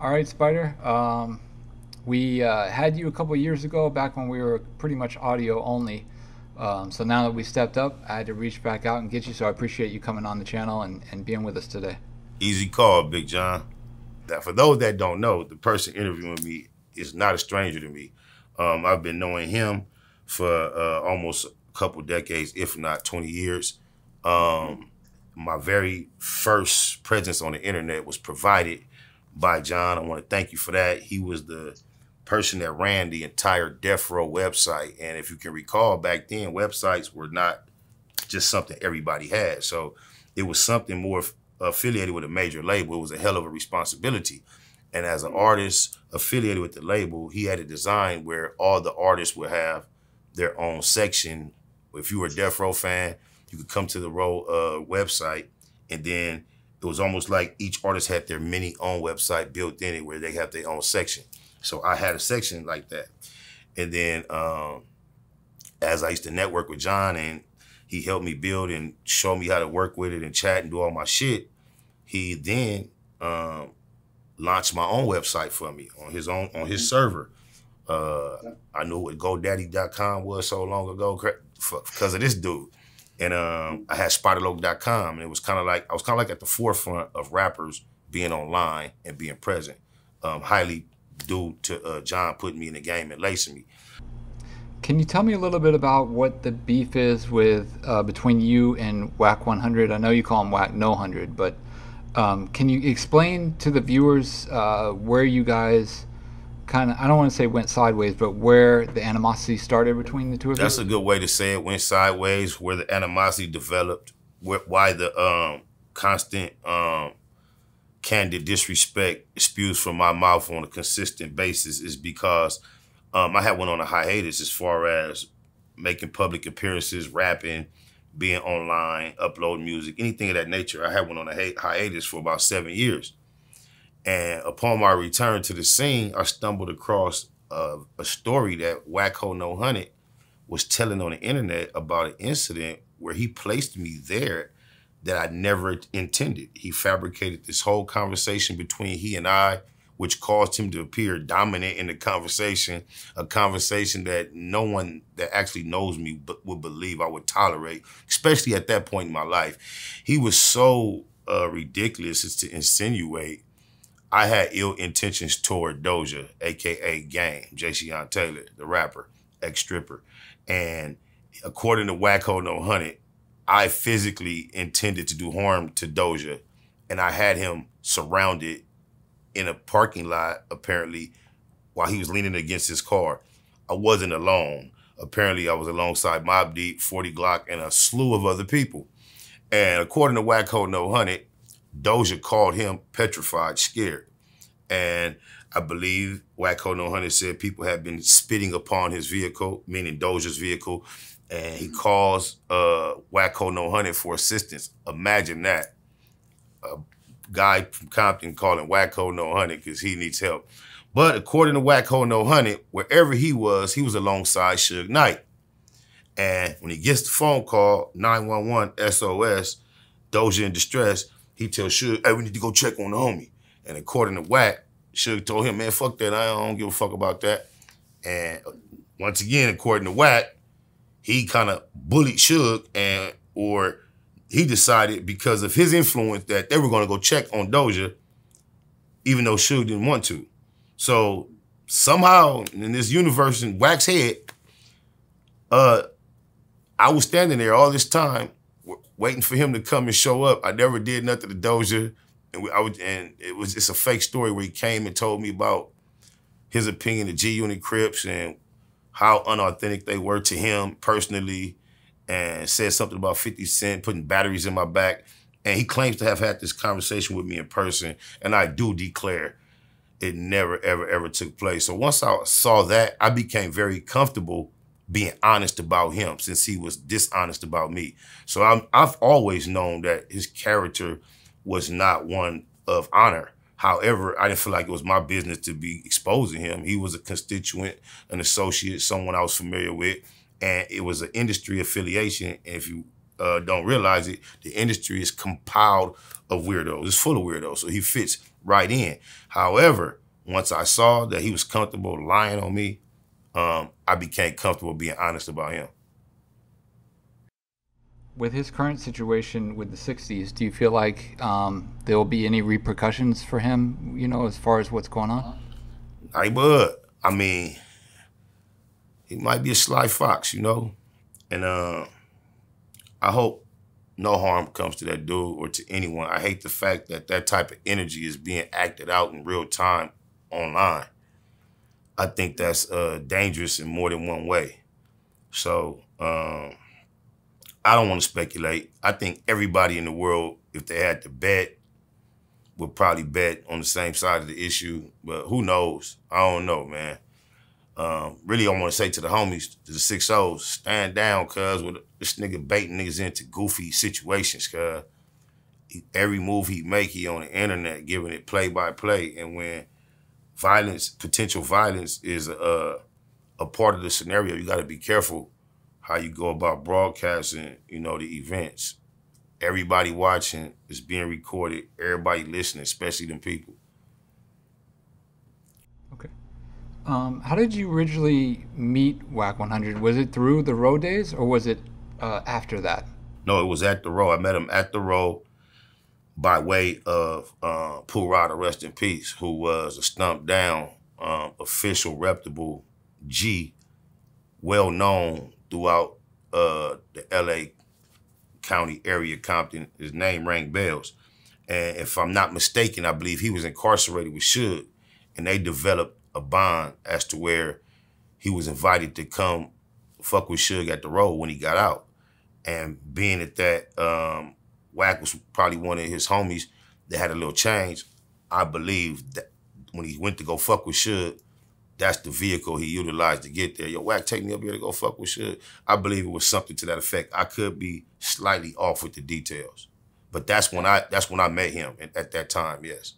All right, Spider. Um, we uh, had you a couple years ago, back when we were pretty much audio only. Um, so now that we stepped up, I had to reach back out and get you. So I appreciate you coming on the channel and, and being with us today. Easy call, Big John. That for those that don't know, the person interviewing me is not a stranger to me. Um, I've been knowing him for uh, almost a couple decades, if not 20 years. Um, my very first presence on the internet was provided by John. I want to thank you for that. He was the person that ran the entire Death Row website. And if you can recall, back then, websites were not just something everybody had. So it was something more affiliated with a major label. It was a hell of a responsibility. And as an artist affiliated with the label, he had a design where all the artists would have their own section. If you were a Death Row fan, you could come to the Row uh, website and then it was almost like each artist had their mini own website built in it where they have their own section. So I had a section like that. And then um, as I used to network with John and he helped me build and show me how to work with it and chat and do all my shit, he then um, launched my own website for me on his own on his server. Uh, I knew what GoDaddy.com was so long ago because of this dude. And um, I had Spiderloc.com, and it was kind of like I was kind of like at the forefront of rappers being online and being present. Um, highly due to uh, John putting me in the game and lacing me. Can you tell me a little bit about what the beef is with uh, between you and Wack 100? I know you call him Wack No 100, but um, can you explain to the viewers uh, where you guys kind of I don't want to say went sideways, but where the animosity started between the two of you. That's a good way to say it. Went sideways, where the animosity developed, where, why the um, constant um, candid disrespect spews from my mouth on a consistent basis is because um, I had went on a hiatus as far as making public appearances, rapping, being online, uploading music, anything of that nature. I had went on a hiatus for about seven years. And upon my return to the scene, I stumbled across a, a story that Wacko No Hundred was telling on the internet about an incident where he placed me there that I never intended. He fabricated this whole conversation between he and I, which caused him to appear dominant in the conversation, a conversation that no one that actually knows me would believe I would tolerate, especially at that point in my life. He was so uh, ridiculous as to insinuate I had ill intentions toward Doja, aka Game, Jayceon Taylor, the rapper, ex stripper. And according to Wacko No Hundred, I physically intended to do harm to Doja, and I had him surrounded in a parking lot, apparently, while he was leaning against his car. I wasn't alone. Apparently, I was alongside Mobb Deep, 40 Glock, and a slew of other people. And according to Wacko No Hundred, Doja called him petrified, scared. And I believe Wacko No Hundred said people had been spitting upon his vehicle, meaning Doja's vehicle, and he calls uh, Wacko No Hundred for assistance. Imagine that. A guy from Compton calling Wacko No Hundred because he needs help. But according to Wacko No Hundred, wherever he was, he was alongside Suge Knight. And when he gets the phone call, 911 SOS, Doja in distress, he tells Suge, hey, we need to go check on the homie. And according to Wack, Suge told him, man, fuck that. I don't give a fuck about that. And once again, according to Wack, he kind of bullied Suge and or he decided because of his influence that they were going to go check on Doja, even though Suge didn't want to. So somehow in this universe in Wack's head, uh, I was standing there all this time waiting for him to come and show up. I never did nothing to Doja. And we, I would, and it was it's a fake story where he came and told me about his opinion of G Unit Crips and how unauthentic they were to him personally, and said something about 50 Cent putting batteries in my back. And he claims to have had this conversation with me in person, and I do declare it never, ever, ever took place. So once I saw that, I became very comfortable being honest about him since he was dishonest about me. So i have always known that his character was not one of honor. However, I didn't feel like it was my business to be exposing him. He was a constituent, an associate, someone I was familiar with, and it was an industry affiliation. And if you uh, don't realize it, the industry is compiled of weirdos. It's full of weirdos. So he fits right in. However, once I saw that he was comfortable lying on me, um, I became comfortable being honest about him. With his current situation with the 60s, do you feel like um, there will be any repercussions for him, you know, as far as what's going on? I would. I mean, he might be a sly fox, you know? And uh, I hope no harm comes to that dude or to anyone. I hate the fact that that type of energy is being acted out in real time online. I think that's uh, dangerous in more than one way. So um, I don't want to speculate. I think everybody in the world, if they had to bet, would probably bet on the same side of the issue. But who knows? I don't know, man. Um, really, I want to say to the homies, to the six O's, stand down, cuz with this nigga baiting niggas into goofy situations, cuz every move he make, he on the internet giving it play by play, and when violence, potential violence, is a a part of the scenario, you got to be careful how you go about broadcasting, you know, the events. Everybody watching is being recorded. Everybody listening, especially them people. Okay. Um, how did you originally meet Wack 100? Was it through the row days or was it uh, after that? No, it was at the row. I met him at the row by way of uh, Rider, rest in peace, who was a stumped down um, official reputable G, well known throughout uh, the LA County area, Compton. His name rang bells. And if I'm not mistaken, I believe he was incarcerated with Suge, and they developed a bond as to where he was invited to come fuck with Suge at the Row when he got out. And being at that, um, Wack was probably one of his homies that had a little change. I believe that when he went to go fuck with Suge, that's the vehicle he utilized to get there. Yo, Wack, take me up here to go fuck with Suge. I believe it was something to that effect. I could be slightly off with the details, but that's when I that's when I met him at, at that time. Yes.